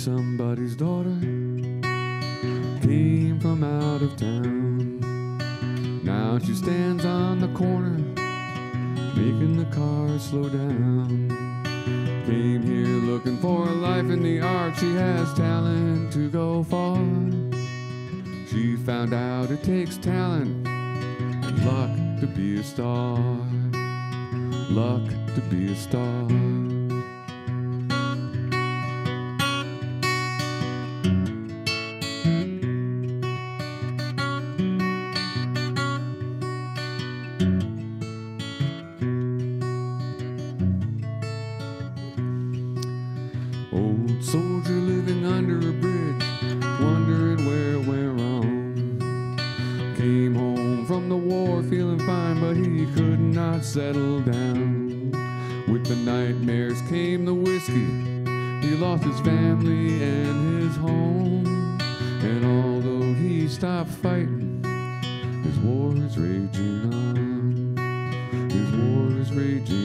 Somebody's daughter, came from out of town. Now she stands on the corner, making the cars slow down. Came here looking for a life in the art. She has talent to go far. She found out it takes talent and luck to be a star. Luck to be a star. Old soldier living under a bridge, wondering where it went wrong. Came home from the war feeling fine, but he could not settle down. With the nightmares came the whiskey. He lost his family and his home. And although he stopped fighting, his war is raging on. His war is raging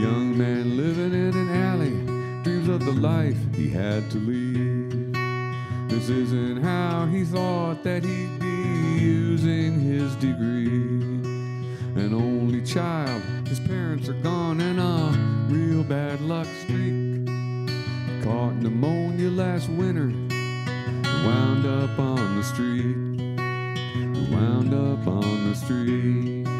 Young man living in an alley, dreams of the life he had to lead. This isn't how he thought that he'd be using his degree. An only child, his parents are gone, and a real bad luck streak. Caught pneumonia last winter, wound up on the street. Wound up on the street.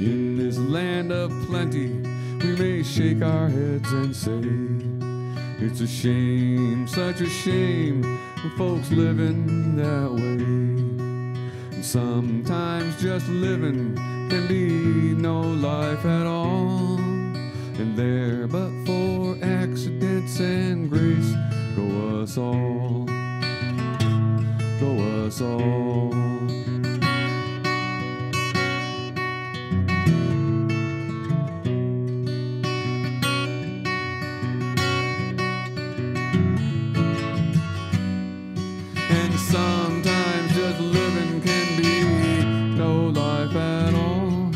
In this land of plenty, we may shake our heads and say, It's a shame, such a shame, when folks living that way. And sometimes just living can be no life at all. And there, but for accidents and grace, go us all. Go us all. Sometimes just living can be no life at all.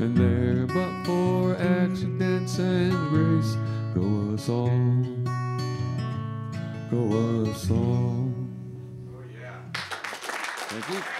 And there, but for accidents and grace, go us all. Go us all. Oh, yeah. Thank you.